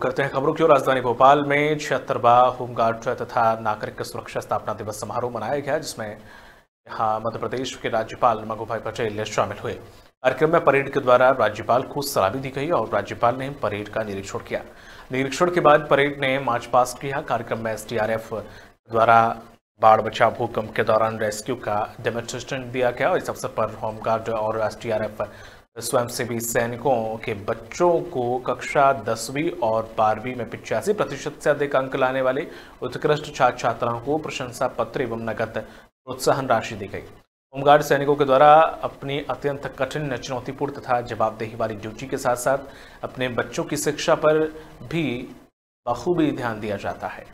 करते हैं खबरों की ओर। राजधानी भोपाल में छिहत्तरवा होमगार्ड तथा नागरिक सुरक्षा स्थापना दिवस समारोह मनाया गया, जिसमें यहाँ मध्य प्रदेश के राज्यपाल मगुभाई पटेल शामिल हुए। कार्यक्रम में परेड के द्वारा राज्यपाल को सलामी दी गई और राज्यपाल ने परेड का निरीक्षण किया। निरीक्षण के बाद परेड ने मार्च पास किया। कार्यक्रम में एसडीआरएफ द्वारा बाढ़ बचाव भूकंप के दौरान रेस्क्यू का डेमोन्स्ट्रेशन दिया गया और इस अवसर पर होमगार्ड और एसडीआरएफ स्वयंसेवी सैनिकों के बच्चों को कक्षा दसवीं और बारहवीं में पिचासी प्रतिशत से अधिक अंक लाने वाले उत्कृष्ट छात्र छात्राओं को प्रशंसा पत्र एवं नगद प्रोत्साहन राशि दी गई। होमगार्ड सैनिकों के द्वारा अपनी अत्यंत कठिन, चुनौतीपूर्ण तथा जवाबदेही वाली ड्यूटी के साथ साथ अपने बच्चों की शिक्षा पर भी बखूबी ध्यान दिया जाता है।